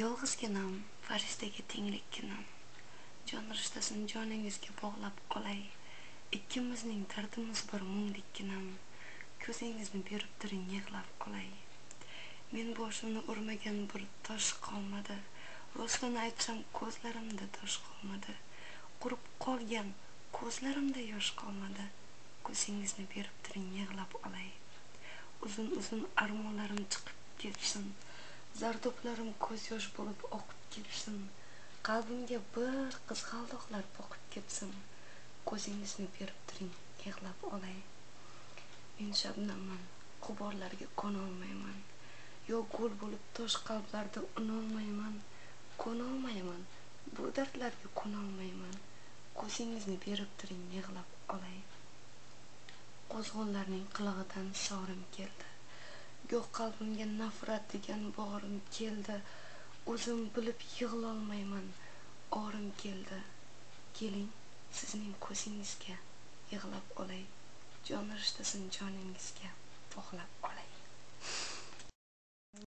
yolg'izginam farishtaga tenglikginam jon rishtasini joningizga bog'lab qolay. Ikkimizning dardimiz bir munglikkinam ko'zingizni berib turing yig'lab qolay. Men boshimni urmagan bir tosh qolmadi. Rostini aytsam ko'zlarimda tosh qolmadi. Qurib qolgan ko'zlarimda yosh qolmadi. Ko'zingizni berib turing yig'lab olay. Uzun uzun armonlarim chiqib ketsin. Zardoblarim ko'z yosh bo'lib oqib ketsin. Qalbimga bir qizg'aldoqlar boqib ketsin. Ko'zingizni berib turing yig'lab olay. Men shabnamman g'uborlarga qo'nolmayman yo gul bo'lib tosh qalblarda unolmayman ko'nolmayman. Bu dardlarga ko'nolmayman. Ko'zingizni berib turing yig'lab olay. Qo'zg'onlarning qilig'idan sorim keldi. Goh qalbimga nafrat degan borim keldi. O'zim bilib yig'lolmayman. Orim keldi. Keling sizning ko'zingizga yig'lab olay. Jon rishtasini joningizga. Bog'lab